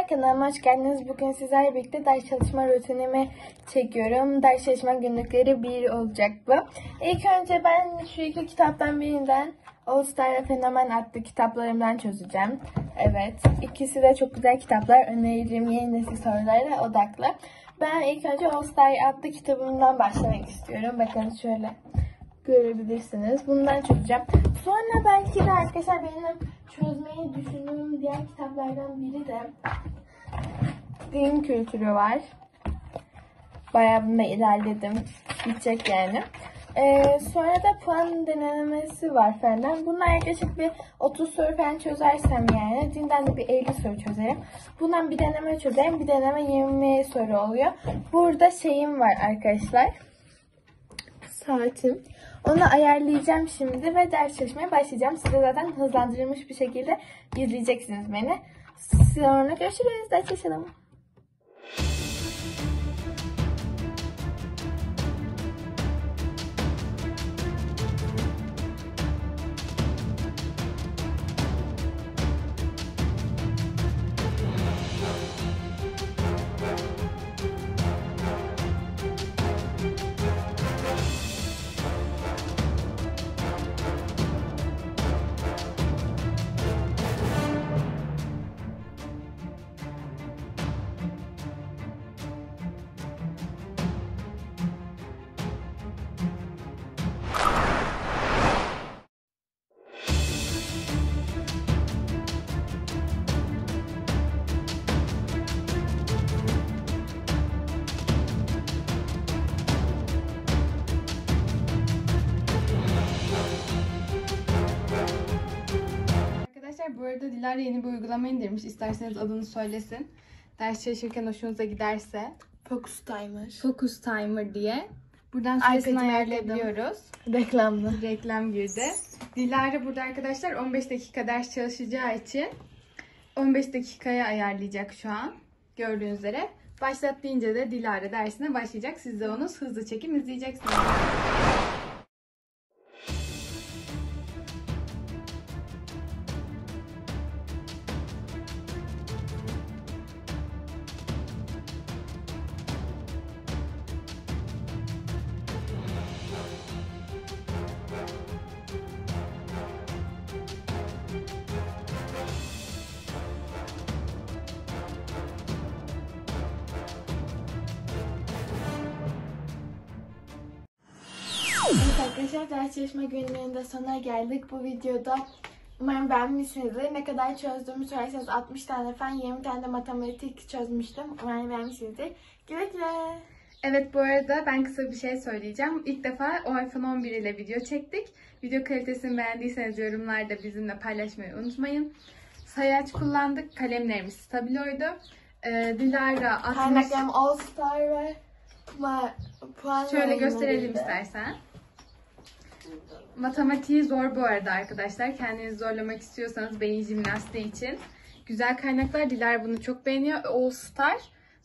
arkadaşlar kanalıma hoş geldiniz. Bugün sizlerle birlikte ders çalışma rutinimi çekiyorum. Ders çalışma günlükleri bir olacak bu. İlk önce ben şu iki kitaptan birinden All Star Fenomen adlı kitaplarımdan çözeceğim. Evet. ikisi de çok güzel kitaplar. Öneririm yeni nesil sorulara odaklı. Ben ilk önce All Star adlı kitabımdan başlamak istiyorum. Bakın şöyle görebilirsiniz. Bundan çözeceğim. Sonra belki de arkadaşlar benim çözmeyi düşündüğüm diğer kitaplardan biri de din kültürü var. Bayağı bunda ilerledim. Bitecek yani. Ee, sonra da puan denemesi var falan. Bunlar yaklaşık bir 30 soru falan çözersem yani. Dinden de bir 50 soru çözerim. Bundan bir deneme çözerim. Bir deneme 20 soru oluyor. Burada şeyim var arkadaşlar saatim. Onu ayarlayacağım şimdi ve ders çalışmaya başlayacağım. Siz zaten hızlandırılmış bir şekilde izleyeceksiniz beni. Sonra görüşürüz. Ders çalışalım. Arkadaşlar bu arada Dilara yeni bir uygulama indirmiş. İsterseniz adını söylesin. Ders çalışırken hoşunuza giderse. Focus Timer. Focus Timer diye. Buradan süresini ayarlayabiliyoruz. Reklamlı. Reklam girdi. Dilara burada arkadaşlar 15 dakika ders çalışacağı için 15 dakikaya ayarlayacak şu an. Gördüğünüz üzere. Başlat deyince de Dilara dersine başlayacak. Siz de onu hızlı çekim izleyeceksiniz. Evet arkadaşlar ders çalışma günlerinde sonuna geldik. Bu videoda umarım beğenmişsinizdir. Ne kadar çözdüğümü söylerseniz 60 tane fen 20 tane de matematik çözmüştüm. Umarım beğenmişsinizdir. Güle güle. Evet bu arada ben kısa bir şey söyleyeceğim. İlk defa o iPhone 11 ile video çektik. Video kalitesini beğendiyseniz yorumlarda bizimle paylaşmayı unutmayın. Sayaç kullandık. Kalemlerimiz stabiloydu. Ee, Dilara 60... Kaynaklarım All Star ve puan Şöyle gösterelim istersen. Matematiği zor bu arada arkadaşlar. Kendinizi zorlamak istiyorsanız beyin jimnastiği için. Güzel kaynaklar. Dilara bunu çok beğeniyor. All Star,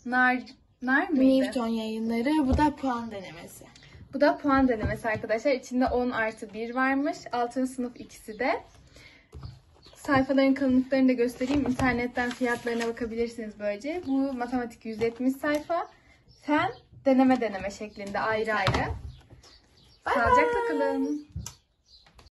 Nar, Nar mıydı? Newton yayınları. Bu da puan denemesi. Bu da puan denemesi arkadaşlar. İçinde 10 artı 1 varmış. 6. sınıf ikisi de. Sayfaların kalınlıklarını da göstereyim. İnternetten fiyatlarına bakabilirsiniz böylece. Bu matematik 170 sayfa. Fen deneme deneme şeklinde ayrı ayrı. Bye Sağlıcakla kalın.